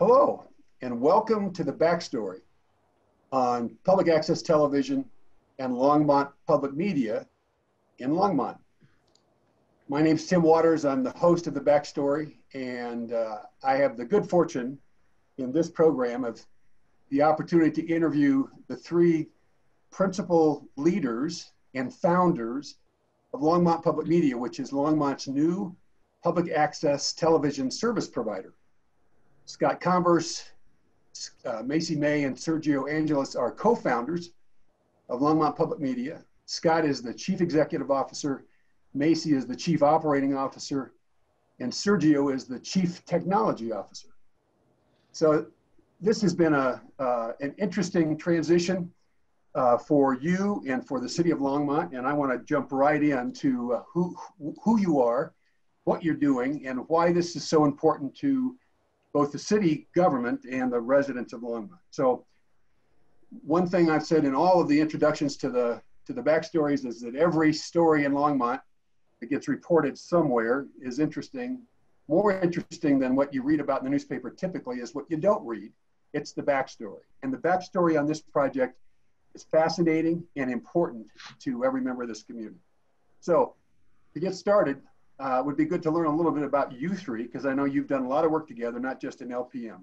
Hello, and welcome to the backstory on public access television and Longmont Public Media in Longmont. My name's Tim Waters. I'm the host of the backstory, and uh, I have the good fortune in this program of the opportunity to interview the three principal leaders and founders of Longmont Public Media, which is Longmont's new public access television service provider. Scott Converse, uh, Macy May, and Sergio Angeles are co-founders of Longmont Public Media. Scott is the chief executive officer, Macy is the chief operating officer, and Sergio is the chief technology officer. So this has been a, uh, an interesting transition uh, for you and for the city of Longmont, and I want to jump right into uh, who, who you are, what you're doing, and why this is so important to both the city government and the residents of Longmont. So one thing I've said in all of the introductions to the to the backstories is that every story in Longmont that gets reported somewhere is interesting. More interesting than what you read about in the newspaper typically is what you don't read. It's the backstory. And the backstory on this project is fascinating and important to every member of this community. So to get started, uh, would be good to learn a little bit about you three, because I know you've done a lot of work together, not just in LPM.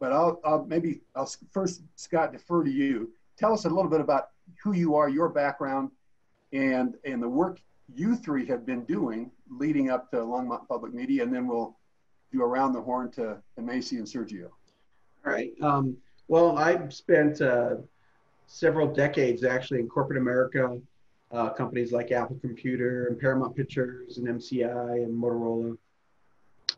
But I'll, I'll maybe, I'll first, Scott, defer to you. Tell us a little bit about who you are, your background, and, and the work you three have been doing leading up to Longmont Public Media, and then we'll do around the horn to, to Macy and Sergio. All right. Um, well, I've spent uh, several decades actually in corporate America, uh, companies like Apple Computer and Paramount Pictures and MCI and Motorola.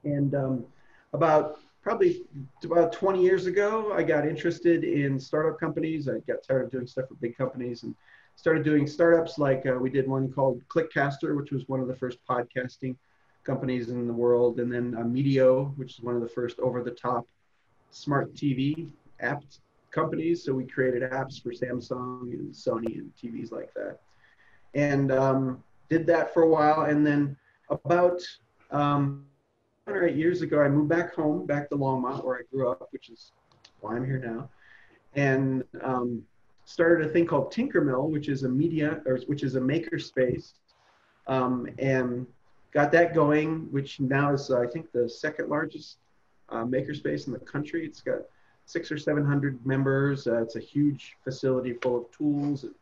And um, about probably about 20 years ago, I got interested in startup companies. I got tired of doing stuff for big companies and started doing startups like uh, we did one called Clickcaster, which was one of the first podcasting companies in the world, and then uh, Medio, which is one of the first over-the-top smart TV app companies. So we created apps for Samsung and Sony and TVs like that and um, did that for a while. And then about um, seven or eight years ago, I moved back home, back to Longmont, where I grew up, which is why I'm here now, and um, started a thing called Tinkermill, which is a media, or which is a makerspace, um, and got that going, which now is uh, I think the second largest uh, makerspace in the country. It's got six or seven hundred members. Uh, it's a huge facility full of tools and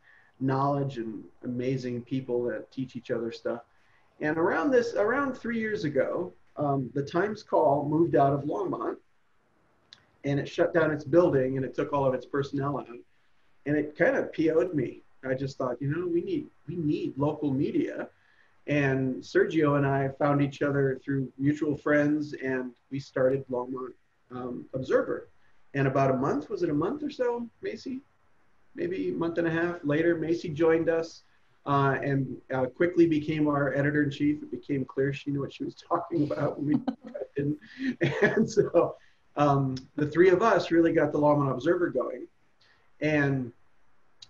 knowledge and amazing people that teach each other stuff. And around this, around three years ago, um, the Times Call moved out of Longmont and it shut down its building and it took all of its personnel out. And it kind of PO'd me. I just thought, you know, we need we need local media. And Sergio and I found each other through mutual friends and we started Longmont um, Observer. And about a month, was it a month or so, Macy? Maybe a month and a half later, Macy joined us uh, and uh, quickly became our editor in chief. It became clear she knew what she was talking about when we didn't. And so um, the three of us really got the Longmont Observer going. And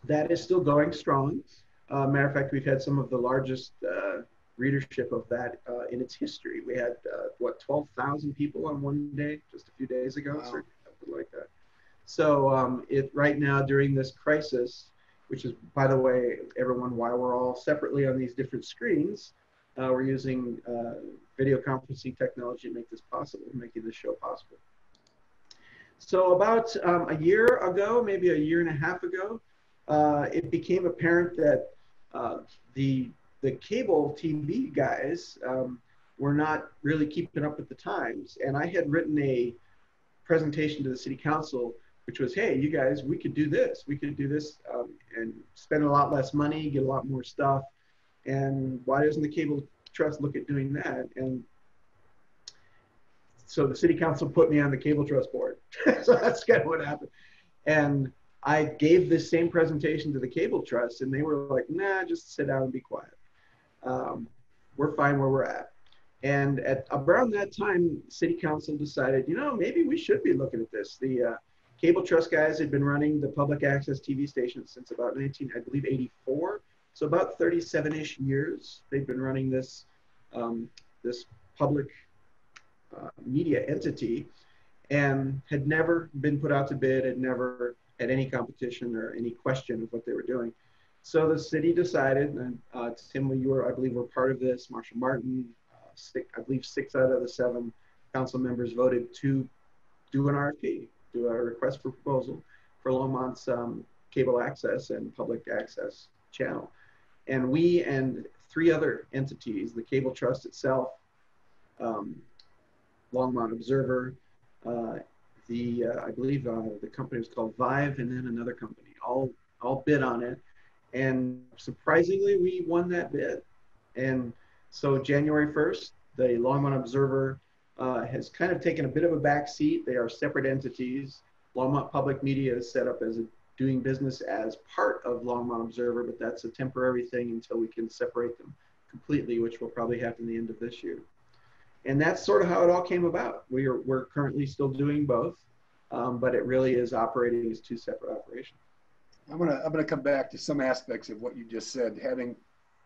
that is still going strong. Uh, matter of fact, we've had some of the largest uh, readership of that uh, in its history. We had, uh, what, 12,000 people on one day just a few days ago, wow. something like that. So um, it right now during this crisis, which is by the way, everyone, why we're all separately on these different screens, uh, we're using uh, video conferencing technology to make this possible, making this show possible. So about um, a year ago, maybe a year and a half ago, uh, it became apparent that uh, the the cable TV guys um, were not really keeping up with the times, and I had written a presentation to the city council which was, hey, you guys, we could do this. We could do this um, and spend a lot less money, get a lot more stuff. And why doesn't the cable trust look at doing that? And so the city council put me on the cable trust board. so that's kind of what happened. And I gave this same presentation to the cable trust, and they were like, nah, just sit down and be quiet. Um, we're fine where we're at. And at around that time, city council decided, you know, maybe we should be looking at this. The uh, Cable Trust guys had been running the public access TV station since about 19, I believe, 84. So about 37-ish years they've been running this um, this public uh, media entity, and had never been put out to bid, had never had any competition or any question of what they were doing. So the city decided, and uh, Tim, you were, I believe, were part of this. Marcia Martin, uh, six, I believe, six out of the seven council members voted to do an RFP, do a request for proposal for Longmont's um, cable access and public access channel. And we and three other entities, the Cable Trust itself, um, Longmont Observer, uh, the uh, I believe uh, the company was called Vive, and then another company all all bid on it, and surprisingly we won that bid. And so January 1st, the Longmont Observer uh, has kind of taken a bit of a back seat. They are separate entities. Longmont Public Media is set up as a, doing business as part of Longmont Observer, but that's a temporary thing until we can separate them completely, which will probably happen the end of this year and that's sort of how it all came about. We are we're currently still doing both, um, but it really is operating as two separate operations. I'm gonna I'm gonna come back to some aspects of what you just said. Having,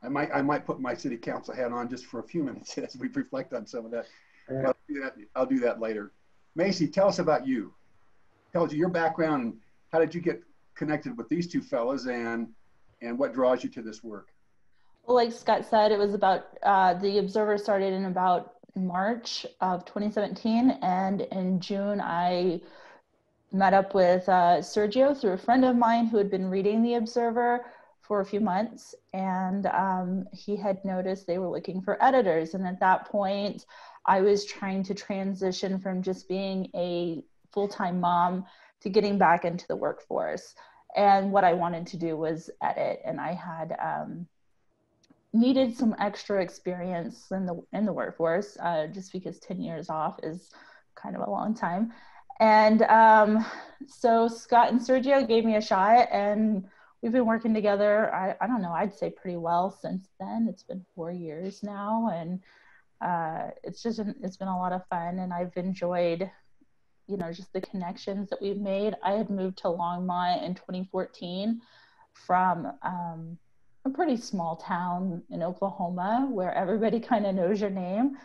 I might I might put my city council hat on just for a few minutes as we reflect on some of that. I'll, do that I'll do that later. Macy, tell us about you. Tell us your background and how did you get connected with these two fellas and and what draws you to this work. Well, like Scott said, it was about uh, the Observer started in about March of 2017, and in June, I met up with uh, Sergio through a friend of mine who had been reading The Observer for a few months, and um, he had noticed they were looking for editors. And at that point, I was trying to transition from just being a full time mom to getting back into the workforce. And what I wanted to do was edit, and I had um, needed some extra experience in the in the workforce uh, just because 10 years off is kind of a long time. And um, so scott and sergio gave me a shot and we've been working together I, I don't know i'd say pretty well since then. It's been four years now and uh, it's just it's been a lot of fun and i've enjoyed you know just the connections that we've made i had moved to longmont in 2014 from um, a pretty small town in Oklahoma where everybody kind of knows your name.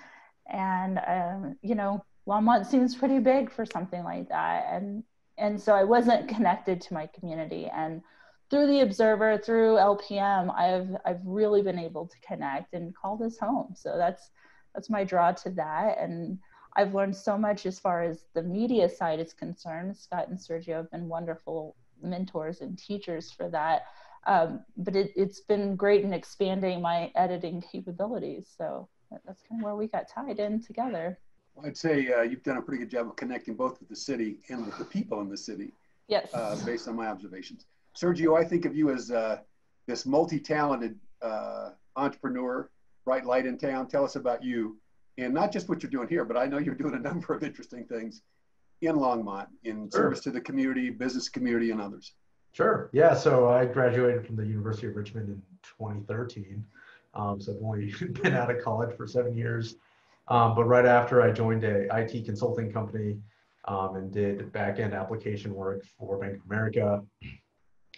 And, um, you know, Longmont seems pretty big for something like that. And, and so I wasn't connected to my community. And through the Observer, through LPM, I've, I've really been able to connect and call this home. So that's, that's my draw to that. And I've learned so much as far as the media side is concerned. Scott and Sergio have been wonderful mentors and teachers for that um, but it, has been great in expanding my editing capabilities. So that's kind of where we got tied in together. Well, I'd say uh, you've done a pretty good job of connecting both with the city and with the people in the city. Yes. Uh, based on my observations. Sergio, I think of you as uh, this multi-talented uh, entrepreneur, bright light in town. Tell us about you and not just what you're doing here, but I know you're doing a number of interesting things in Longmont in sure. service to the community, business community, and others. Sure. Yeah. So I graduated from the University of Richmond in 2013. Um, so I've only been out of college for seven years. Um, but right after I joined a IT consulting company um, and did back end application work for Bank of America.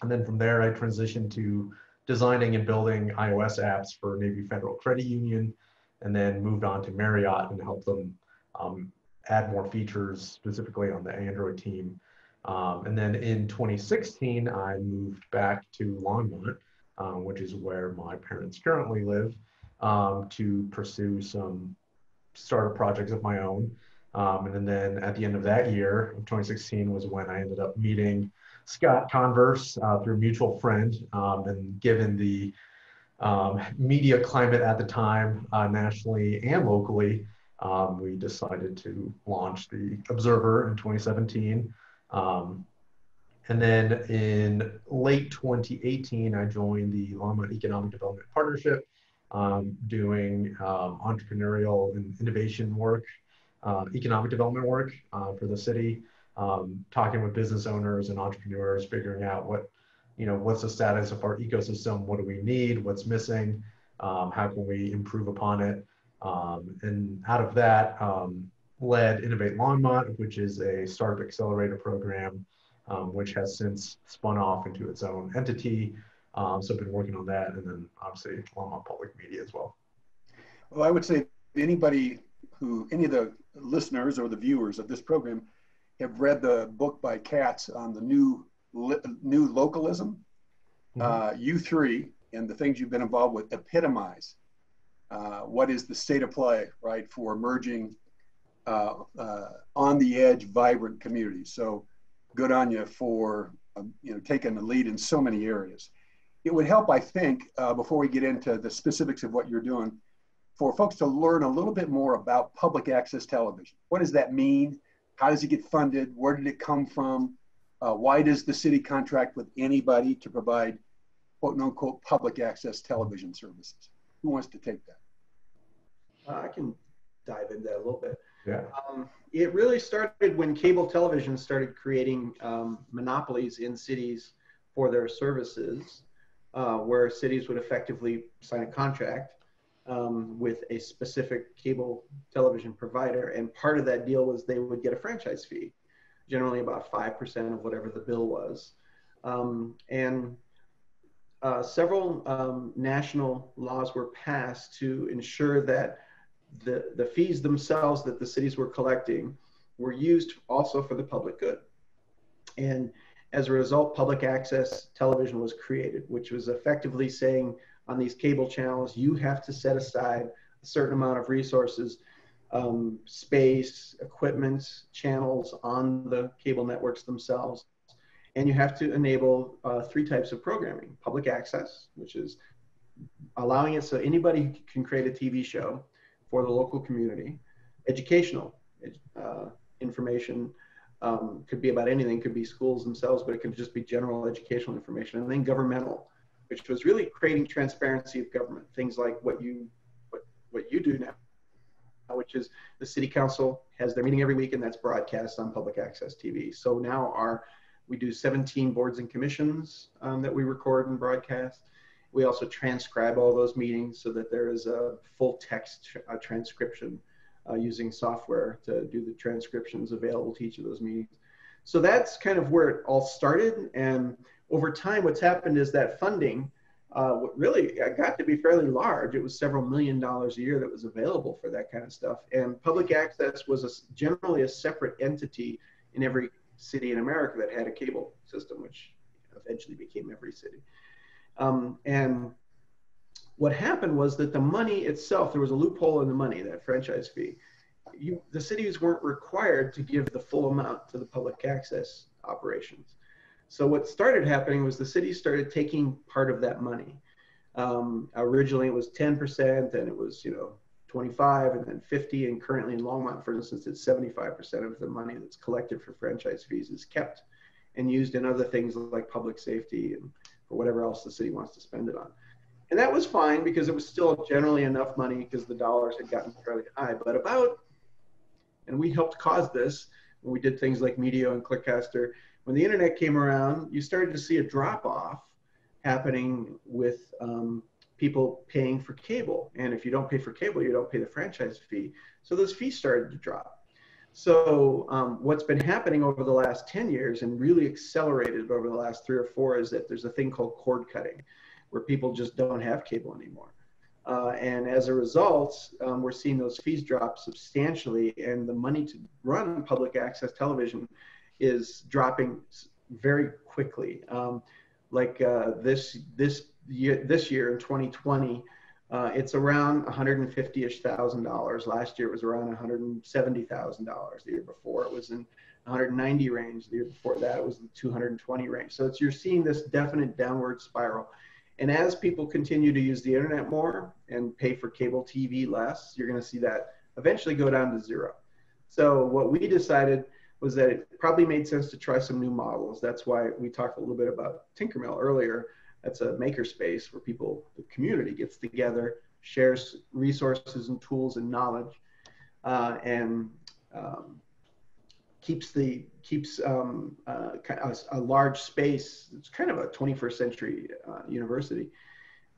And then from there, I transitioned to designing and building iOS apps for Navy Federal Credit Union, and then moved on to Marriott and helped them um, add more features specifically on the Android team. Um, and then in 2016, I moved back to Longmont, um, which is where my parents currently live, um, to pursue some startup projects of my own. Um, and then at the end of that year, of 2016, was when I ended up meeting Scott Converse uh, through mutual friend. Um, and given the um, media climate at the time, uh, nationally and locally, we decided to launch the Observer in 2017. Um, and then in late 2018, I joined the Longmont Economic Development Partnership, um, doing um, entrepreneurial and innovation work, uh, economic development work uh, for the city, um, talking with business owners and entrepreneurs, figuring out what, you know, what's the status of our ecosystem, what do we need, what's missing, um, how can we improve upon it. Um, and out of that, led Innovate Longmont, which is a startup accelerator program, um, which has since spun off into its own entity. Um, so I've been working on that, and then obviously Longmont Public Media as well. Well, I would say anybody who, any of the listeners or the viewers of this program have read the book by Katz on the new new localism. Mm-hmm. Uh, you three and the things you've been involved with epitomize uh, what is the state of play, right, for emerging uh, uh, on the edge, vibrant communities. So good on you for um, you know taking the lead in so many areas. It would help, I think, uh, before we get into the specifics of what you're doing, for folks to learn a little bit more about public access television. What does that mean? How does it get funded? Where did it come from? Uh, why does the city contract with anybody to provide quote unquote public access television services? Who wants to take that? Uh, I can dive into that a little bit. Yeah. Um, it really started when cable television started creating um, monopolies in cities for their services, uh, where cities would effectively sign a contract um, with a specific cable television provider. And part of that deal was they would get a franchise fee, generally about 5% of whatever the bill was. Um, and uh, several um, national laws were passed to ensure that the, the fees themselves that the cities were collecting were used also for the public good. And as a result, public access television was created, which was effectively saying on these cable channels, you have to set aside a certain amount of resources, um, space, equipment, channels on the cable networks themselves. And you have to enable uh, three types of programming public access, which is allowing it so anybody can create a TV show for the local community. Educational uh, information um, could be about anything, could be schools themselves, but it could just be general educational information. And then governmental, which was really creating transparency of government, things like what you what, what you do now, which is the city council has their meeting every week and that's broadcast on public access TV. So now our we do 17 boards and commissions um, that we record and broadcast. We also transcribe all those meetings so that there is a full text transcription uh, using software to do the transcriptions available to each of those meetings. So that's kind of where it all started. And over time, what's happened is that funding uh, really got to be fairly large. It was several million dollars a year that was available for that kind of stuff. And public access was a, generally a separate entity in every city in America that had a cable system, which eventually became every city. Um, and what happened was that the money itself, there was a loophole in the money, that franchise fee. You, the cities weren't required to give the full amount to the public access operations. So what started happening was the city started taking part of that money. Um, originally it was 10% and it was, you know, 25 and then 50 and currently in Longmont, for instance, it's 75% of the money that's collected for franchise fees is kept and used in other things like public safety and for whatever else the city wants to spend it on. And that was fine because it was still generally enough money because the dollars had gotten fairly high. But about, and we helped cause this when we did things like Medio and Clickcaster. When the internet came around, you started to see a drop off happening with um, people paying for cable. And if you don't pay for cable, you don't pay the franchise fee. So those fees started to drop. So um, what's been happening over the last 10 years and really accelerated over the last three or four is that there's a thing called cord cutting where people just don't have cable anymore. Uh, and as a result, um, we're seeing those fees drop substantially and the money to run public access television is dropping very quickly. Um, like uh, this, this year, this year in 2020, uh, it's around 150-ish thousand dollars. Last year it was around 170 thousand dollars. The year before it was in 190 range. The year before that it was the 220 range. So it's you're seeing this definite downward spiral. And as people continue to use the internet more and pay for cable TV less, you're going to see that eventually go down to zero. So what we decided was that it probably made sense to try some new models. That's why we talked a little bit about Tinkermill earlier that's a makerspace where people, the community gets together, shares resources and tools and knowledge, uh, and um, keeps the keeps um, uh, a, a, large space. It's kind of a 21st century uh, university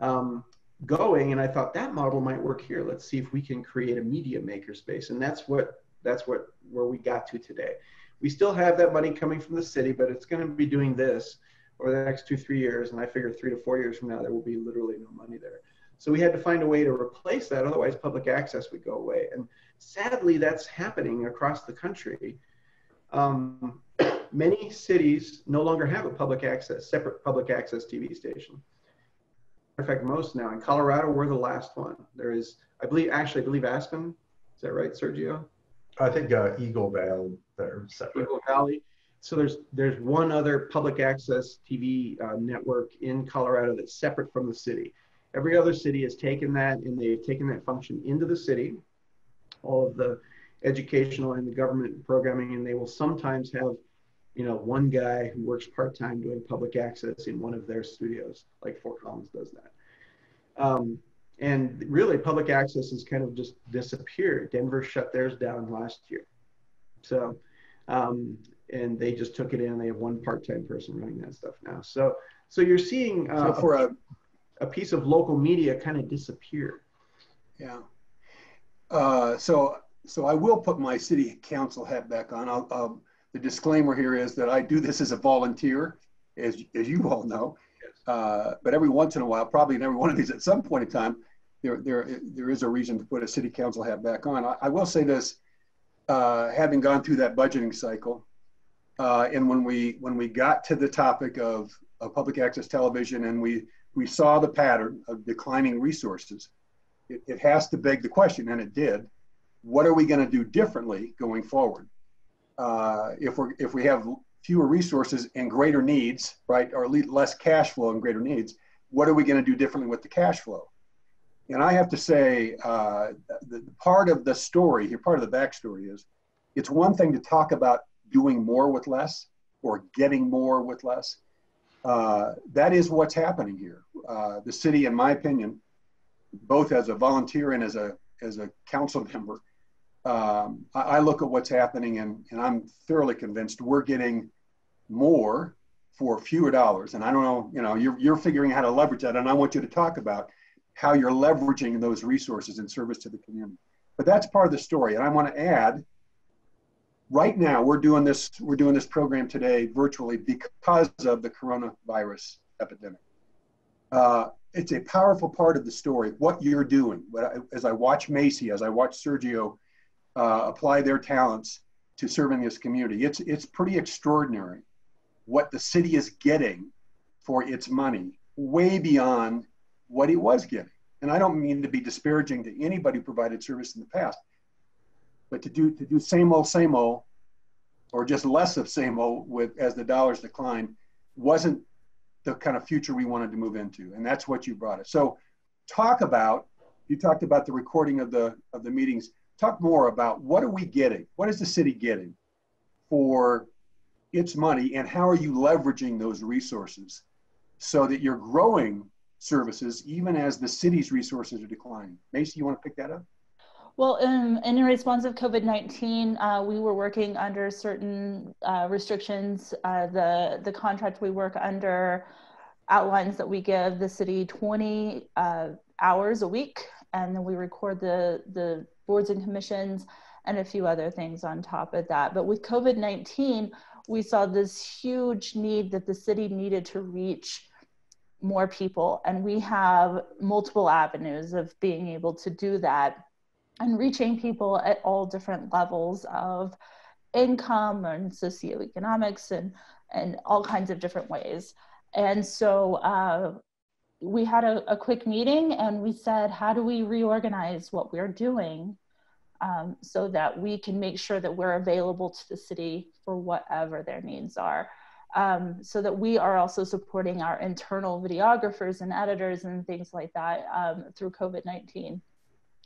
um, going. And I thought that model might work here. Let's see if we can create a media makerspace. And that's what that's what where we got to today. We still have that money coming from the city, but it's going to be doing this over the next two, three years. And I figure three to four years from now, there will be literally no money there. So we had to find a way to replace that. Otherwise, public access would go away. And sadly, that's happening across the country. um, many cities no longer have a public access, separate public access TV station. In fact, most now. In Colorado, we're the last one. There is, I believe, actually, I believe Aspen. Is that right, Sergio? I think uh, Eagle Valley separate. Eagle Valley. So there's there's one other public access TV uh, network in Colorado that's separate from the city. Every other city has taken that and they've taken that function into the city. All of the educational and the government programming, and they will sometimes have, you know, one guy who works part time doing public access in one of their studios, like Fort Collins does that. Um, and really, public access has kind of just disappeared. Denver shut theirs down last year. So, um, and they just took it in. They have one part-time person running that stuff now. So, so you're seeing uh, So for a, a piece of local media kind of disappear. yeah. Uh, so, so I will put my city council hat back on. I'll, the disclaimer here is that I do this as a volunteer, as, as you all know. Uh, but every once in a while, probably in every one of these at some point in time, there, there, there is a reason to put a city council hat back on. I, I will say this, uh, having gone through that budgeting cycle, uh, and when we when we got to the topic of, of public access television and we we saw the pattern of declining resources, it, it has to beg the question, and it did. What are we going to do differently going forward? Uh, if we're if we have fewer resources and greater needs, right, or less cash flow and greater needs, what are we going to do differently with the cash flow? And I have to say, uh, the, the part of the story here, part of the backstory is, it's one thing to talk about doing more with less or getting more with less. Uh, that is what's happening here. Uh, the city, in my opinion, both as a volunteer and as a as a council member, um, I, I, look at what's happening and, and I'm thoroughly convinced we're getting more for fewer dollars. And I don't know, you know, you're, you're figuring out how to leverage that. And I want you to talk about how you're leveraging those resources in service to the community. But that's part of the story. And I want to add, right now we're doing this, we're doing this program today virtually because of the coronavirus epidemic. Uh, it's a powerful part of the story, what you're doing. But I, as I watch Macy, as I watch Sergio uh, apply their talents to serving this community, it's, it's pretty extraordinary what the city is getting for its money, way beyond what it was getting. And I don't mean to be disparaging to anybody who provided service in the past, but to do to do same old, same old, or just less of same old with as the dollars decline, wasn't the kind of future we wanted to move into. And that's what you brought us. So talk about, you talked about the recording of the of the meetings. Talk more about what are we getting? What is the city getting for its money and how are you leveraging those resources so that you're growing services even as the city's resources are declining. Macy, you want to pick that up? Well, in, in response of COVID-19, uh, we were working under certain uh, restrictions. Uh, the, the contract we work under outlines that we give the city 20 uh, hours a week, and then we record the, the boards and commissions and a few other things on top of that. But with COVID-19, we saw this huge need that the city needed to reach more people. And we have multiple avenues of being able to do that and reaching people at all different levels of income and socioeconomics and, and all kinds of different ways. And so uh, we had a, a quick meeting and we said, how do we reorganize what we're doing um, so that we can make sure that we're available to the city for whatever their needs are. Um, so that we are also supporting our internal videographers and editors and things like that um, through COVID 19.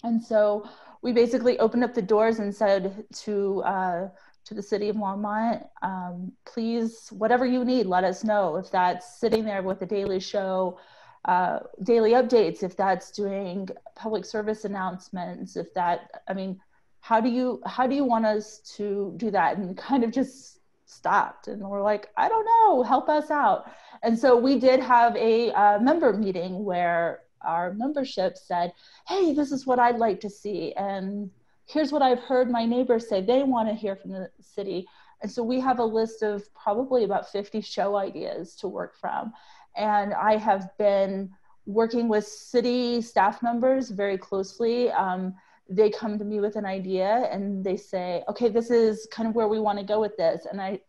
And so we basically opened up the doors and said to, uh, to the city of Longmont, um, please, whatever you need, let us know. If that's sitting there with a daily show, uh, daily updates, if that's doing public service announcements, if that, I mean, how do you how do you want us to do that? And kind of just stopped, and we're like, I don't know, help us out. And so we did have a uh, member meeting where our membership said, Hey, this is what I'd like to see, and here's what I've heard my neighbors say they want to hear from the city. And so we have a list of probably about 50 show ideas to work from. And I have been working with city staff members very closely. Um, they come to me with an idea and they say, okay, this is kind of where we want to go with this. And I,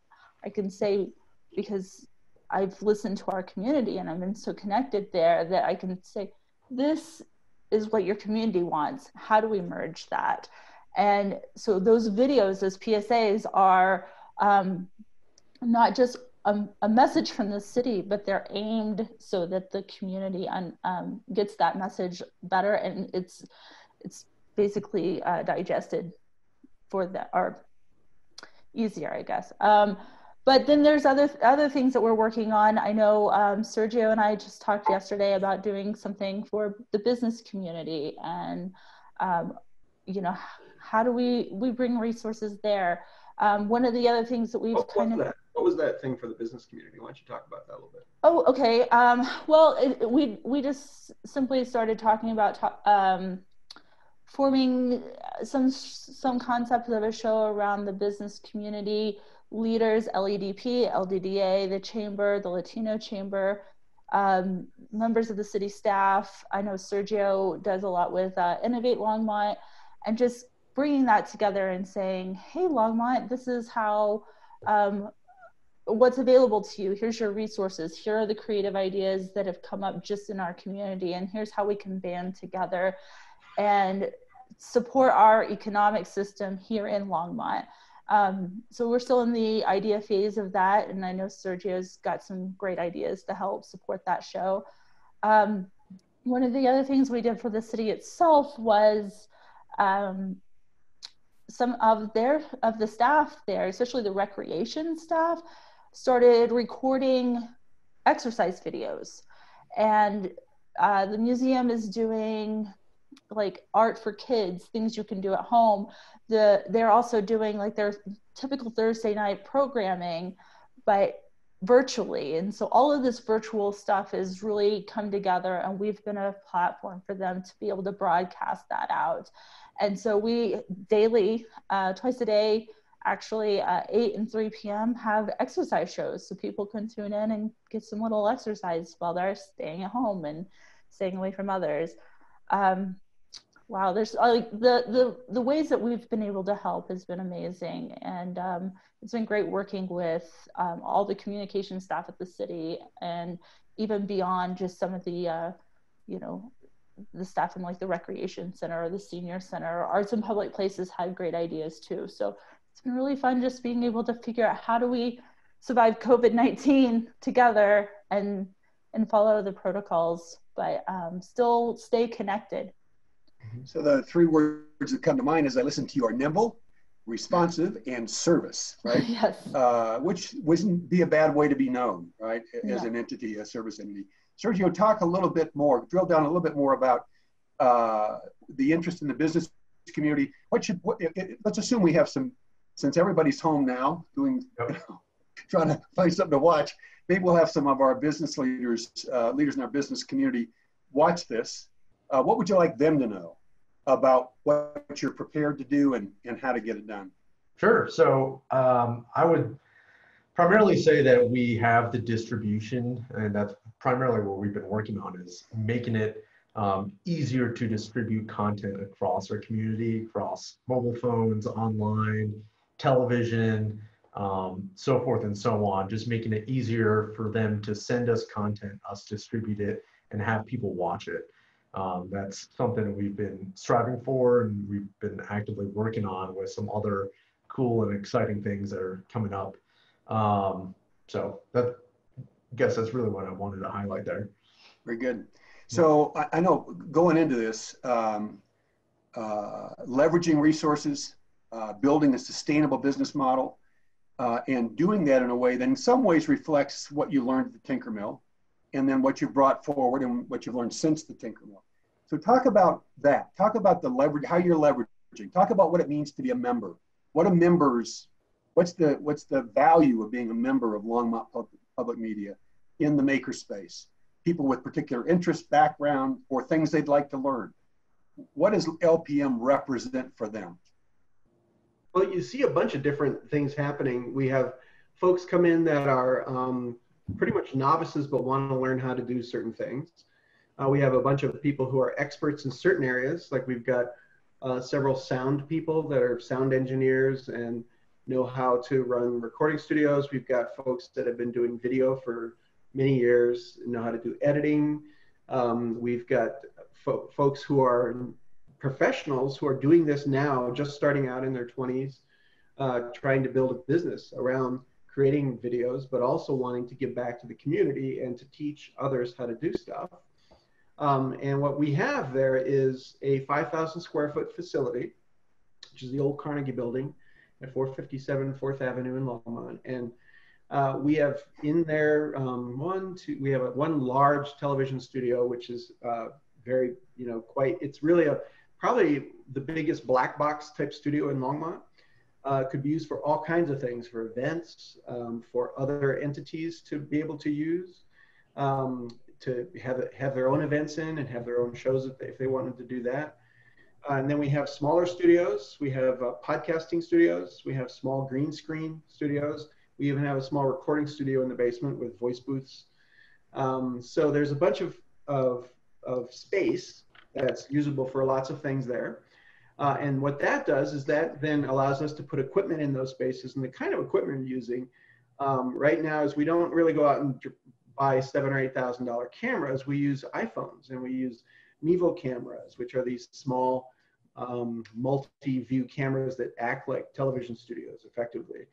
I can say, because I've listened to our community and I've been so connected there that I can say, this is what your community wants. How do we merge that? And so those videos, those PSAs are um, not just a, a, message from the city, but they're aimed so that the community un, um, gets that message better and it's it's basically uh, digested for the or easier, I guess. Um, but then there's other other things that we're working on. I know um, Sergio and I just talked yesterday about doing something for the business community, and um, you know, how do we we bring resources there? Um, one of the other things that we've what kind of that? what was that thing for the business community? Why don't you talk about that a little bit? Oh, okay. Um, well, it, we we just simply started talking about um, forming some some concept of a show around the business community leaders, LEDP, LDDA, the chamber, the Latino chamber, um, members of the city staff. I know Sergio does a lot with uh, Innovate Longmont, and just bringing that together and saying, "Hey, Longmont, this is how." Um, what's available to you here's your resources here are the creative ideas that have come up just in our community and here's how we can band together and support our economic system here in longmont um, so we're still in the idea phase of that, and I know Sergio's got some great ideas to help support that show. Um, one of the other things we did for the city itself was um, some of their of the staff there, especially the recreation staff, started recording exercise videos, and uh, the museum is doing like art for kids, things you can do at home. The they're also doing like their typical Thursday night programming, but virtually. And so all of this virtual stuff has really come together and we've been a platform for them to be able to broadcast that out. And so we daily, uh, twice a day, actually uh, 8 and 3 p.m. have exercise shows so people can tune in and get some little exercise while they're staying at home and staying away from others. Um, wow, there's like the the the ways that we've been able to help has been amazing, and um, it's been great working with um, all the communication staff at the city, and even beyond just some of the, uh, you know, the staff in like the recreation center or the senior center. or Arts and public places had great ideas too. So it's been really fun just being able to figure out how do we survive COVID nineteen together and and follow the protocols, but um, still stay connected so the three words that come to mind as I listen to you are nimble, responsive, and service, right? yes. Uh, which wouldn't be a bad way to be known, right? As an entity, a service entity. Sergio, talk a little bit more, drill down a little bit more about uh, the interest in the business community. What should, what, it, it, let's assume we have some, since everybody's home now, doing, yep. you know, trying to find something to watch, maybe we'll have some of our business leaders, uh, leaders in our business community watch this. Uh, what would you like them to know? about what you're prepared to do and, and how to get it done? Sure. So um, I would primarily say that we have the distribution, and that's primarily what we've been working on is making it um, easier to distribute content across our community, across mobile phones, online, television, um, so forth and so on. Just making it easier for them to send us content, us distribute it, and have people watch it. Um, that's something we've been striving for and we've been actively working on with some other cool and exciting things that are coming up. Um, so that I guess that's really what I wanted to highlight there. Very good. So I, I know going into this, um, uh, leveraging resources, uh, building a sustainable business model, uh, and doing that in a way that in some ways reflects what you learned at the Tinker Mill and then what you've brought forward and what you've learned since the Tinker Mill. So talk about that. Talk about the leverage, how you're leveraging. Talk about what it means to be a member. What are members? What's the what's the value of being a member of Longmont Public, Public Media in the makerspace? People with particular interest, background, or things they'd like to learn. What does LPM represent for them? Well, you see a bunch of different things happening. We have folks come in that are um, pretty much novices but want to learn how to do certain things. Uh, we have a bunch of people who are experts in certain areas, like we've got uh, several sound people that are sound engineers and know how to run recording studios. We've got folks that have been doing video for many years, know how to do editing. Um, we've got fo- folks who are professionals who are doing this now, just starting out in their 20s, uh, trying to build a business around creating videos, but also wanting to give back to the community and to teach others how to do stuff. Um, and what we have there is a 5,000 square foot facility, which is the old Carnegie building at 457 4th Avenue in Longmont. And uh, we have in there um, one, two, we have a, one large television studio, which is uh, very, you know, quite, it's really a, probably the biggest black box type studio in Longmont. Uh, could be used for all kinds of things, for events, um, for other entities to be able to use, um, to have have their own events in and have their own shows if they, if they wanted to do that. Uh, and then we have smaller studios. We have uh, podcasting studios. We have small green screen studios. We even have a small recording studio in the basement with voice booths. Um, so there's a bunch of, of, of space that's usable for lots of things there. Uh, and what that does is that then allows us to put equipment in those spaces. And the kind of equipment we're using um, right now is we don't really go out and buy seven or eight thousand dollar cameras. We use iPhones and we use Mevo cameras, which are these small um, multi-view cameras that act like television studios effectively.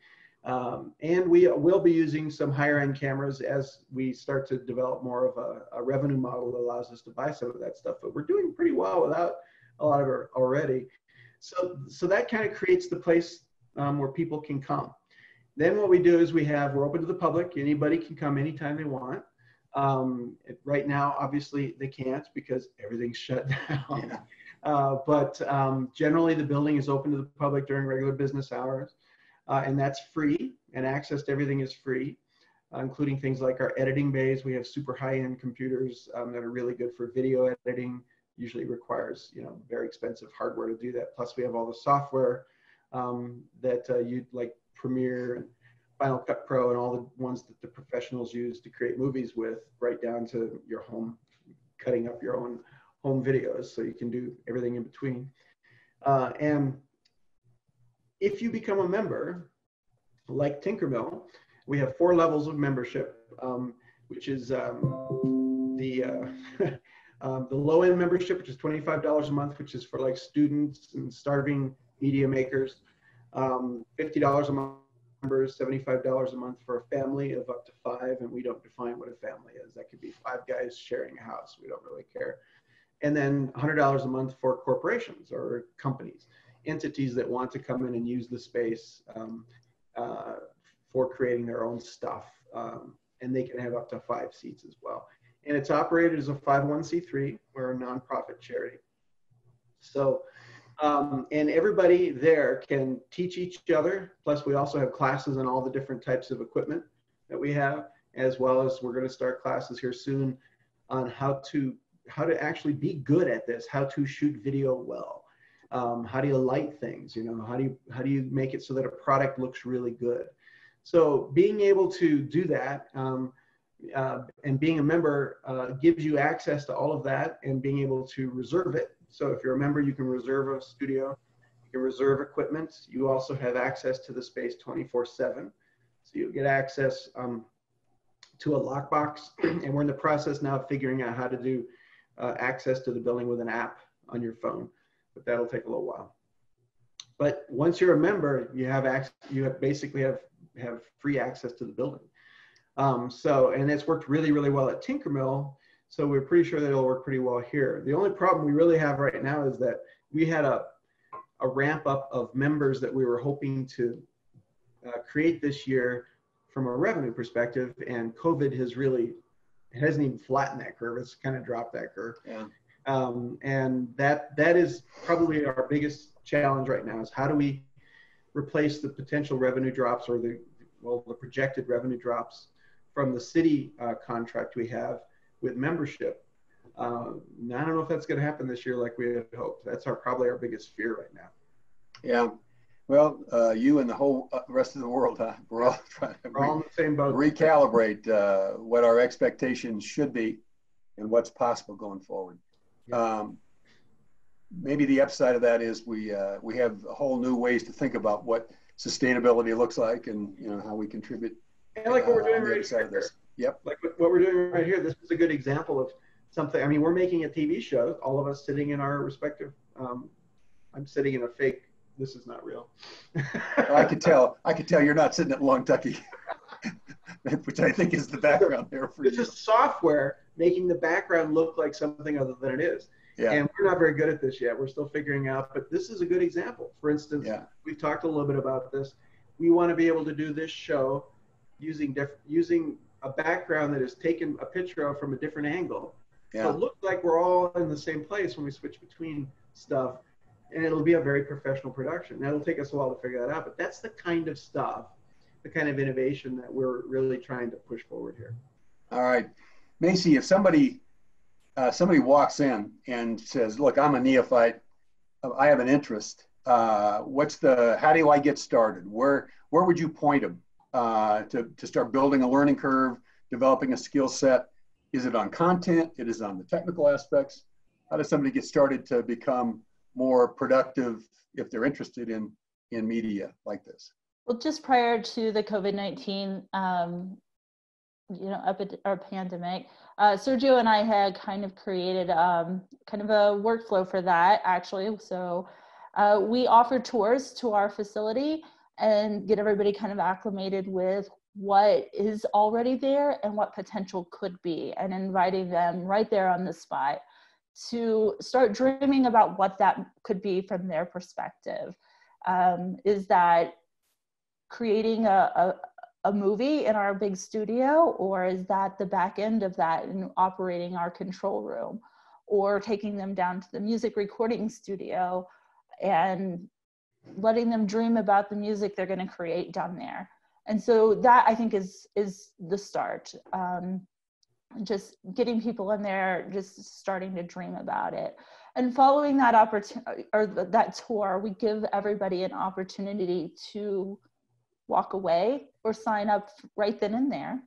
Um, and we will be using some higher end cameras as we start to develop more of a, a, revenue model that allows us to buy some of that stuff. But we're doing pretty well without a lot of it already. So, so that kind of creates the place um, where people can come. Then what we do is we have, we're open to the public. Anybody can come anytime they want. Um, right now, obviously they can't because everything's shut down. Yeah. Uh, but um, generally the building is open to the public during regular business hours uh, and that's free and access to everything is free, uh, including things like our editing bays. We have super high-end computers um, that are really good for video editing. Usually requires you know very expensive hardware to do that. Plus we have all the software um, that uh, you like Premiere and Final Cut Pro and all the ones that the professionals use to create movies with, right down to your home, cutting up your own home videos so you can do everything in between. Uh, and if you become a member, like Tinkermill, we have four levels of membership, um, which is um, the uh, um, the low end membership, which is twenty five dollars a month, which is for like students and starving media makers. Um, Fifty dollars a month members, seventy five dollars a month for a family of up to five, and we don't define what a family is. That could be five guys sharing a house. We don't really care. And then hundred dollars a month for corporations or companies entities that want to come in and use the space um, uh, for creating their own stuff. Um, and they can have up to five seats as well. And it's operated as a 501c3. We're a nonprofit charity. So, um, and everybody there can teach each other. Plus, we also have classes on all the different types of equipment that we have, as well as we're going to start classes here soon on how to how to actually be good at this, how to shoot video well, um, how do you light things you know? How do you how do you make it so that a product looks really good? So being able to do that um, uh, and being a member uh, gives you access to all of that and being able to reserve it so if you're a member you can reserve a studio you can reserve equipment you also have access to the space 24 7 so you get access um, to a lockbox and we're in the process now of figuring out how to do uh, access to the building with an app on your phone but that'll take a little while. But once you're a member, you have access, you have basically have, have free access to the building. Um, so, and it's worked really, really well at Tinkermill. So we're pretty sure that it'll work pretty well here. The only problem we really have right now is that we had a, a ramp up of members that we were hoping to uh, create this year from a revenue perspective. And COVID has really, it hasn't even flattened that curve. It's kind of dropped that curve. Yeah. Um, and that that is probably our biggest challenge right now is how do we replace the potential revenue drops or the well the projected revenue drops from the city uh, contract we have with membership. Uh, I don't know if that's going to happen this year like we had hoped. That's our probably our biggest fear right now. Yeah. Well, uh, you and the whole uh, rest of the world, huh? We're all trying to re- all in the same boat. recalibrate uh, what our expectations should be and what's possible going forward. Um, maybe the upside of that is we uh, we have a whole new ways to think about what sustainability looks like and you know how we contribute. And like what we're uh, doing other right here. Yep. Like what we're doing right here, this is a good example of something. I mean, we're making a TV show, all of us sitting in our respective. Um, I'm sitting in a fake. This is not real. I could tell. I could tell you're not sitting at Long Tucky, which I think is the background there for This you. is software making the background look like something other than it is. Yeah. And we're not very good at this yet. We're still figuring out, but this is a good example. For instance, Yeah. we've talked a little bit about this. We want to be able to do this show using diff- using a background that is taken a picture of from a different angle. So it looks like we're all in the same place when we switch between stuff, and it'll be a very professional production. Now it'll take us a while to figure that out, but that's the kind of stuff, the kind of innovation that we're really trying to push forward here. All right, Macy. If somebody uh, somebody walks in and says, "Look, I'm a neophyte. I have an interest. Uh, what's the? How do I get started? Where where would you point them uh, to to start building a learning curve, developing a skill set? Is it on content? It is on the technical aspects. How does somebody get started to become more productive if they're interested in in media like this? Well, just prior to the COVID 19, um, you know, epi- or pandemic, uh, Sergio and I had kind of created um, kind of a workflow for that actually. So uh, we offer tours to our facility and get everybody kind of acclimated with what is already there and what potential could be, and inviting them right there on the spot to start dreaming about what that could be from their perspective. Um, is that creating a, a, a movie in our big studio, or is that the back end of that and operating our control room, or taking them down to the music recording studio and letting them dream about the music they're going to create down there? And so that I think is is the start. Um, just getting people in there, just starting to dream about it and following that opportunity or that tour we give everybody an opportunity to walk away or sign up right then and there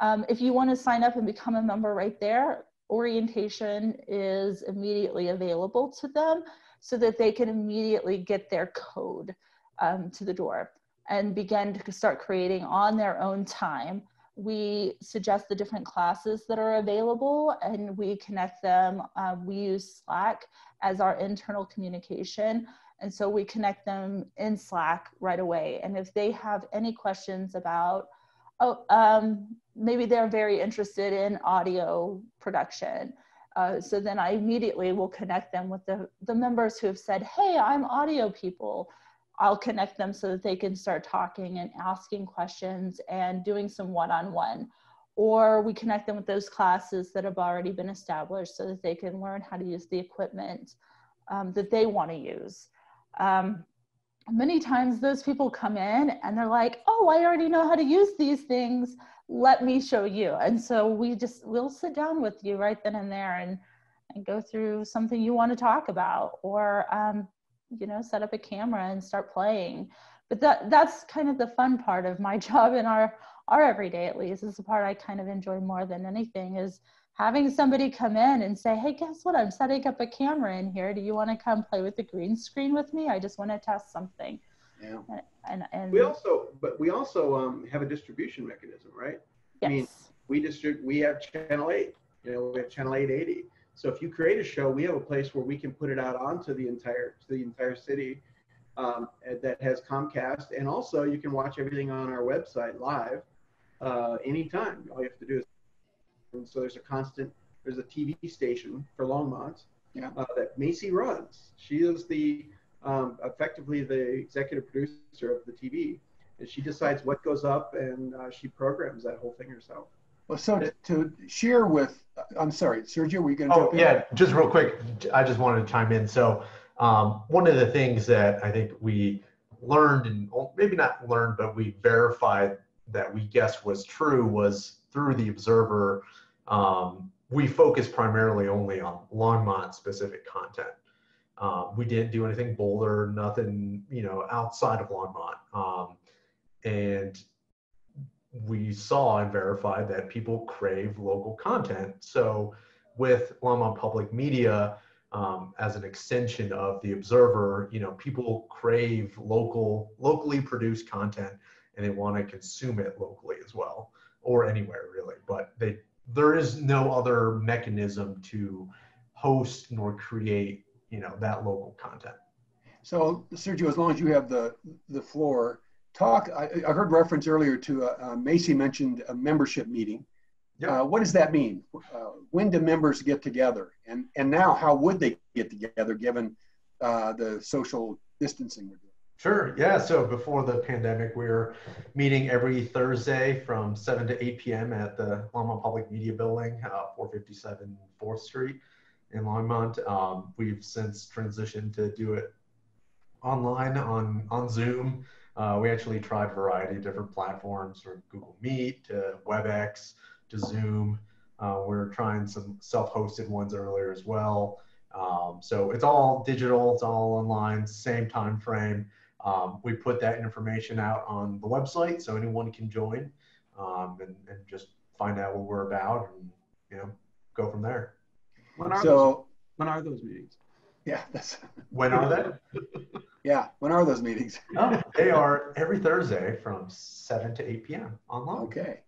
um, if you want to sign up and become a member right there orientation is immediately available to them so that they can immediately get their code um, to the door and begin to start creating on their own time we suggest the different classes that are available and we connect them. Um, we use Slack as our internal communication. And so we connect them in Slack right away. And if they have any questions about, oh, um, maybe they're very interested in audio production. Uh, so then I immediately will connect them with the, the members who have said, hey, I'm audio people. I'll connect them so that they can start talking and asking questions and doing some one-on-one. Or we connect them with those classes that have already been established so that they can learn how to use the equipment um, that they want to use. Um, many times those people come in and they're like, oh, I already know how to use these things. Let me show you. And so we just, we'll sit down with you right then and there and, and go through something you want to talk about or um, you know set up a camera and start playing. But that that's kind of the fun part of my job in our our everyday at least is the part i kind of enjoy more than anything is having somebody come in and say hey guess what? I'm setting up a camera in here. Do you want to come play with the green screen with me? I just want to test something. Yeah. And and, and We also, but we also um, have a distribution mechanism, right? yes I mean, we distribute. We have Channel Eight. You know, we have Channel 880. So if you create a show, we have a place where we can put it out onto the entire to the entire city um, that has Comcast, and also you can watch everything on our website live uh, anytime. All you have to do is and so there's a constant. There's a TV station for Longmont Yeah. uh, that Macy runs. She is the um, effectively the executive producer of the TV, and she decides what goes up, and uh, she programs that whole thing herself. Well, so to, to share with, I'm sorry, Sergio, were you going to Oh, jump in? yeah, just real quick, I just wanted to chime in. So, um, one of the things that I think we learned, and maybe not learned, but we verified that we guessed was true was through the Observer. Um, we focused primarily only on Longmont specific content. Um, we didn't do anything Boulder, nothing, you know, outside of Longmont. Um, and we saw and verified that people crave local content. So with Longmont Public Media, um, as an extension of the Observer. You know, people crave local, locally produced content, and they want to consume it locally as well, or anywhere really. But they there is no other mechanism to host nor create you know that local content. So Sergio, as long as you have the the floor, talk. I, I heard reference earlier to uh, uh, Macy mentioned a membership meeting. Yep. Uh, what does that mean? Uh, when do members get together? And and now, how would they get together given uh, the social distancing we're doing? Sure. Yeah. So before the pandemic, we were meeting every Thursday from 7 to 8 p.m. at the Longmont Public Media Building, uh, 457 4th Street in Longmont. Um, we've since transitioned to do it online on, on Zoom. Uh, we actually tried a variety of different platforms from Google Meet to WebEx to Zoom. Uh, we're trying some self-hosted ones earlier as well. Um, so it's all digital, it's all online, same time frame. Um, we put that information out on the website so anyone can join um, and, and, just find out what we're about and you know go from there. When are so, those, when are those meetings? Yeah, that's when are they? yeah, when are those meetings? oh, they are every Thursday from seven to eight p.m. online. Okay.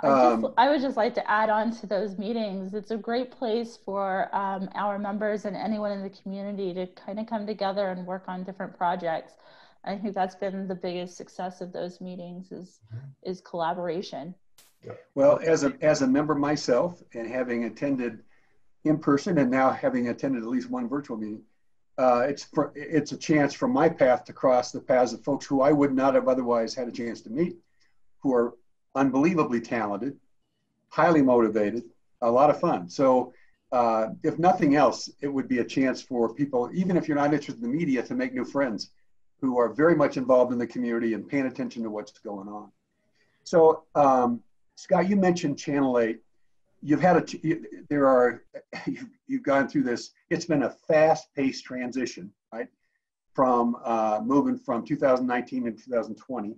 I, just, um, I would just like to add on to those meetings. It's a great place for um, our members and anyone in the community to kind of come together and work on different projects. I think that's been the biggest success of those meetings is mm-hmm. is collaboration. Well, as a as a member myself and having attended in person and now having attended at least one virtual meeting, uh, it's for, it's a chance for my path to cross the paths of folks who I would not have otherwise had a chance to meet, who are unbelievably talented, highly motivated, a lot of fun. So, uh, if nothing else, it would be a chance for people, even if you're not interested in the media, to make new friends who are very much involved in the community and paying attention to what's going on. So, um, Scott, you mentioned Channel 8. You've had a, there are, you've, gone through this, it's been a fast paced transition, right? From uh, moving from 2019 to 2020,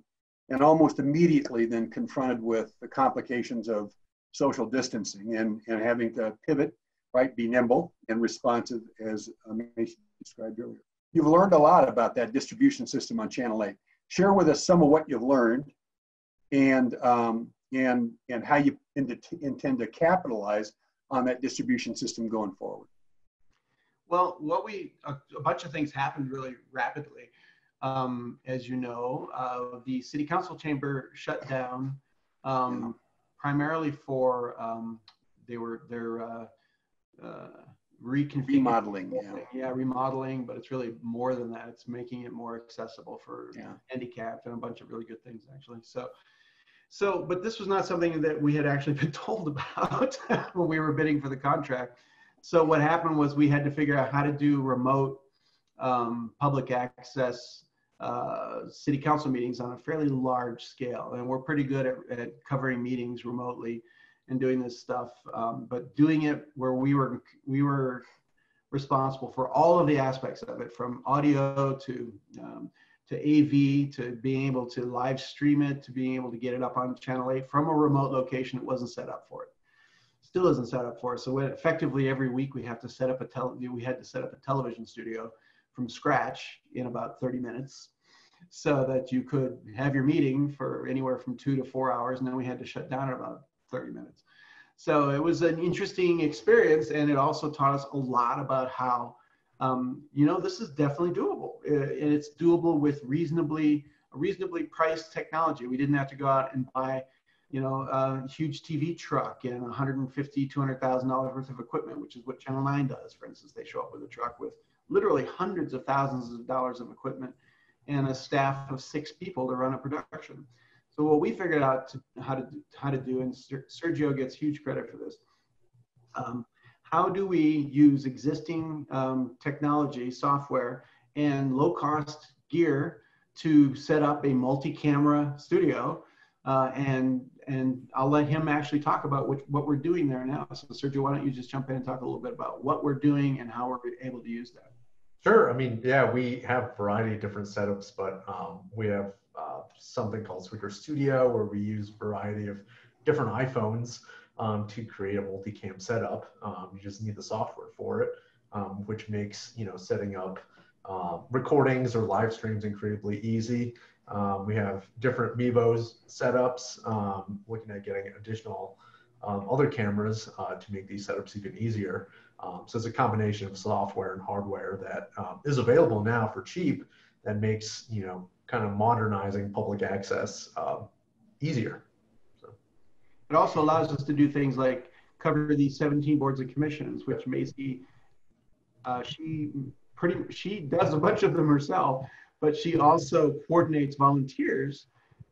and almost immediately then confronted with the complications of social distancing and, and having to pivot, right? Be nimble and responsive, as Macy described earlier. You've learned a lot about that distribution system on Channel 8. Share with us some of what you've learned and, um, and, and how you intend to capitalize on that distribution system going forward. Well, what we, a, a bunch of things happened really rapidly. Um, as you know, uh, the city council chamber shut down um, yeah. primarily for, um, they were, their, uh, uh, reconfiguring. Remodeling, yeah. Yeah, remodeling, but it's really more than that. It's making it more accessible for yeah. handicapped and a bunch of really good things actually. So, so, but this was not something that we had actually been told about when we were bidding for the contract. So what happened was we had to figure out how to do remote um, public access uh, city council meetings on a fairly large scale. And we're pretty good at, at covering meetings remotely and doing this stuff, um, but doing it where we were we were responsible for all of the aspects of it, from audio to um, to AV to being able to live stream it to being able to get it up on Channel 8 from a remote location. It wasn't set up for it. Still isn't set up for it. So effectively every week we have to set up a tel- we had to set up a television studio from scratch in about 30 minutes so that you could have your meeting for anywhere from two to four hours and then we had to shut down in about 30 minutes. So it was an interesting experience, and it also taught us a lot about how, um, you know, this is definitely doable, uh, and it's doable with reasonably reasonably priced technology. We didn't have to go out and buy, you know, a huge TV truck and 150, 200,000 dollars worth of equipment, which is what Channel 9 does. For instance, they show up with a truck with literally hundreds of thousands of dollars of equipment and a staff of six people to run a production. So what we figured out to, how to how to do, and Sergio gets huge credit for this. Um, how do we use existing um, technology, software, and low-cost gear to set up a multi-camera studio? Uh, and and I'll let him actually talk about what, what we're doing there now. So Sergio, why don't you just jump in and talk a little bit about what we're doing and how we're able to use that? Sure. I mean, yeah, we have a variety of different setups, but um, we have uh, something called Spreaker Studio where we use a variety of different iPhones um, to create a multicam setup. Um, you just need the software for it. um, which makes you know setting up uh, recordings or live streams incredibly easy. Um, we have different Mevos setups, um, looking at getting additional um, other cameras uh, to make these setups even easier. So it's a combination of software and hardware that is available now for cheap that makes, you know, kind of modernizing public access uh, easier. It also allows us to do things like cover these 17 boards and commissions, which Macy, uh, she pretty, she does a bunch of them herself, but she also coordinates volunteers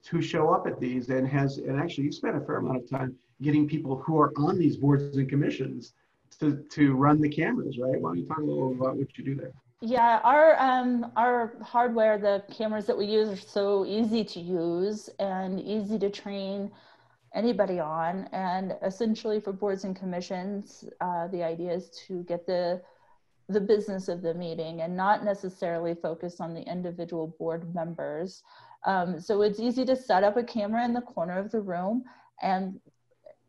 to show up at these and has, and actually you spent a fair amount of time getting people who are on these boards and commissions to, to run the cameras, right? Why don't you talk a little about what you do there? Yeah, our um, our hardware, the cameras that we use are so easy to use and easy to train anybody on. And essentially, for boards and commissions, uh, the idea is to get the the business of the meeting and not necessarily focus on the individual board members. Um, so it's easy to set up a camera in the corner of the room and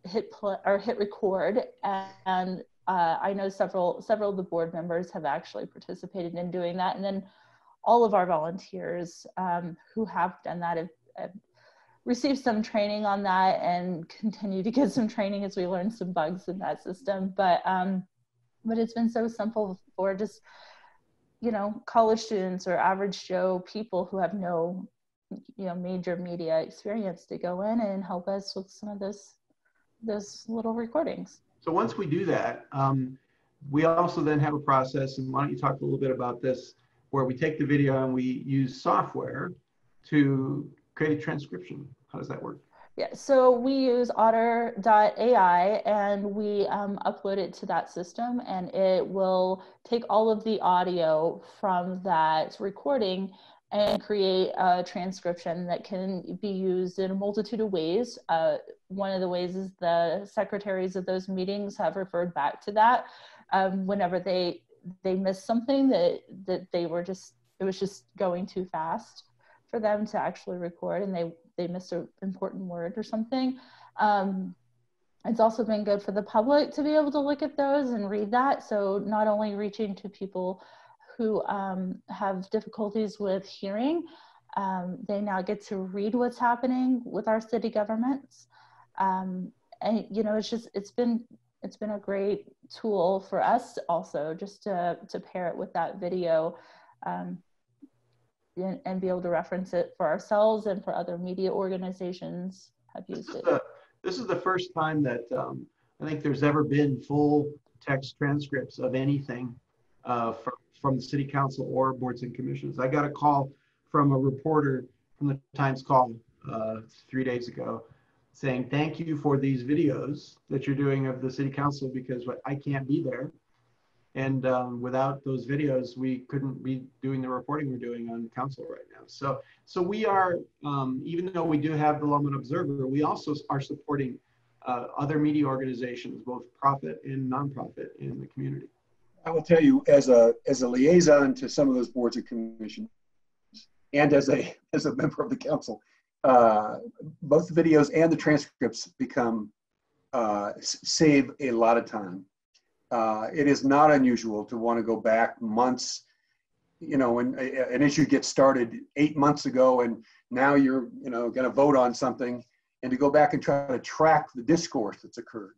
hit play or hit record and uh, I know several several of the board members have actually participated in doing that, and then all of our volunteers um, who have done that have, have, received some training on that and continue to get some training as we learn some bugs in that system. But um, but it's been so simple for just you know college students or average Joe people who have no you know major media experience to go in and help us with some of those those little recordings. So once we do that, um, we also then have a process, and why don't you talk a little bit about this, where we take the video and we use software to create a transcription. How does that work? Yeah, so we use otter.ai and we um, upload it to that system and it will take all of the audio from that recording and create a transcription that can be used in a multitude of ways. Uh, one of the ways is the secretaries of those meetings have referred back to that um, whenever they they missed something that that they were just it was just going too fast for them to actually record and they they missed an important word or something. Um, it's also been good for the public to be able to look at those and read that. So not only reaching to people who um, have difficulties with hearing, um, they now get to read what's happening with our city governments. Um, and you know, it's just it's been it's been a great tool for us also just to to pair it with that video um, and, and, be able to reference it for ourselves and for other media organizations have used it. The, this is the first time that um, I think there's ever been full text transcripts of anything uh, from from the city council or boards and commissions. I got a call from a reporter from the Times Call uh, three days ago saying, thank you for these videos that you're doing of the city council because what I can't be there. And um, without those videos, we couldn't be doing the reporting we're doing on council right now. So, so we are, um, even though we do have the Longmont Observer, we also are supporting uh, other media organizations, both profit and nonprofit in the community. I will tell you, as a as a liaison to some of those boards and commissions, and as a as a member of the council, uh, both the videos and the transcripts become uh, save a lot of time. Uh, it is not unusual to want to go back months, you know, and an issue gets started eight months ago, and now you're you know going to vote on something, and to go back and try to track the discourse that's occurred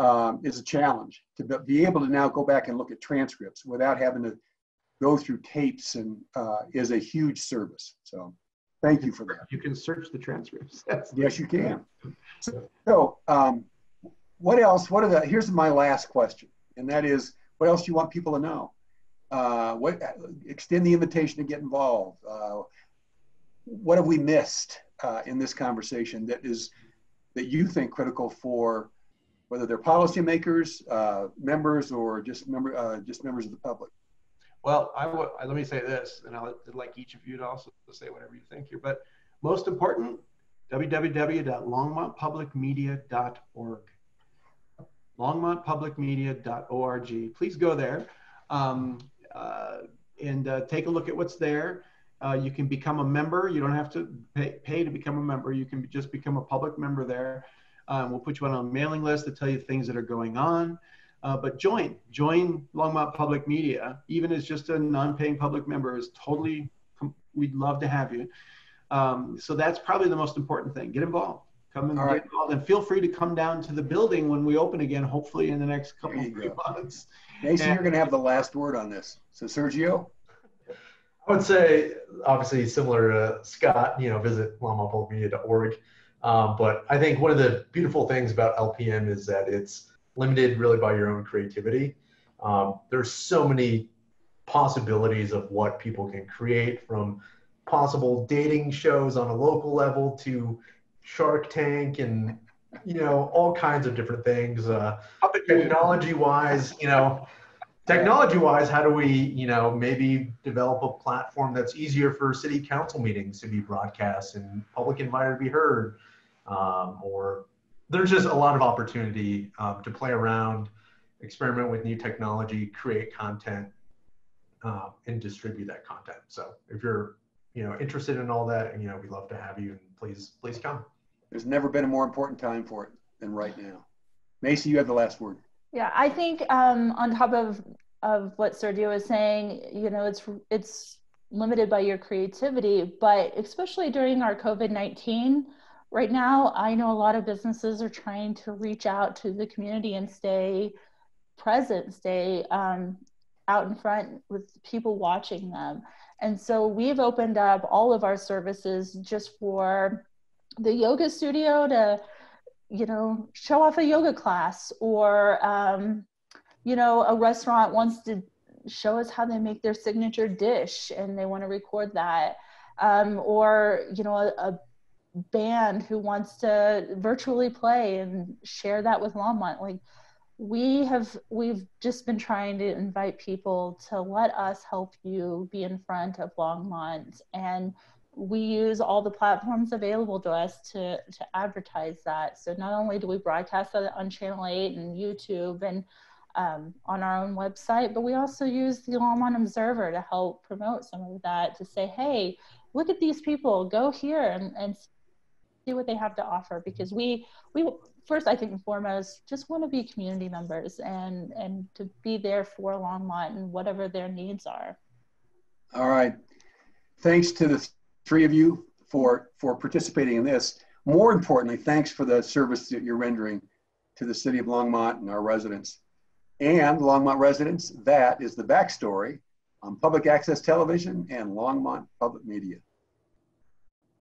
um, is a challenge to be able to now go back and look at transcripts without having to go through tapes and uh, is a huge service. So thank you for that. You can search the transcripts. yes, you can. So, so um, what else? What are the, here's my last question. And that is, what else do you want people to know? Uh, what, extend the invitation to get involved. Uh, what have we missed uh, in this conversation that is, that you think critical for whether they're policymakers, uh, members, or just member, uh, just members of the public? Well, I w- let me say this, and I'd like each of you to also say whatever you think here. But most important, www.longmontpublicmedia.org. Longmontpublicmedia.org. Please go there um, uh, and uh, take a look at what's there. Uh, you can become a member. You don't have to pay, pay to become a member. You can just become a public member there. Um, we'll put you on a mailing list to tell you things that are going on. Uh, but join, join Longmont Public Media, even as just a non-paying public member is totally, we'd love to have you. Um, so that's probably the most important thing. Get involved. Come and All get right. involved and feel free to come down to the building when we open again, hopefully in the next couple of you three months. Mason, Yeah. you're going to have the last word on this. So, Sergio? I would say, obviously, similar to Scott, you know, visit longmontpublicmedia.org. Um, but I think one of the beautiful things about LPM is that it's limited really by your own creativity. Um, there's so many possibilities of what people can create from possible dating shows on a local level to Shark Tank and, you know, all kinds of different things. Uh, technology wise, you know, technology wise, how do we, you know, maybe develop a platform that's easier for city council meetings to be broadcast and public invited to be heard? Um, or there's just a lot of opportunity um, to play around, experiment with new technology, create content, uh, and distribute that content. So if you're, you know, interested in all that, you know, we'd love to have you and please, please come. There's never been a more important time for it than right now. Macy, you have the last word. Yeah, I think um, on top of of what Sergio was saying, you know, it's it's limited by your creativity, but especially during our COVID nineteen, right now, I know a lot of businesses are trying to reach out to the community and stay present, stay um, out in front with people watching them, and so we've opened up all of our services just for the yoga studio to you know show off a yoga class or um, you know a restaurant wants to show us how they make their signature dish and they want to record that. Um, or you know a, a band who wants to virtually play and share that with longmont. Like we have we've just been trying to invite people to let us help you be in front of longmont and we use all the platforms available to us to to advertise that. So not only do we broadcast that on Channel 8 and YouTube and um, on our own website, but we also use the Longmont Observer to help promote some of that to say, hey, look at these people, go here and, and see what they have to offer because we we first I think and foremost just want to be community members and and to be there for Longmont and whatever their needs are. All right. Thanks to the three of you for for participating in this. More importantly, thanks for the service that you're rendering to the city of Longmont and our residents. And Longmont residents, that is the backstory on public access television and Longmont Public Media.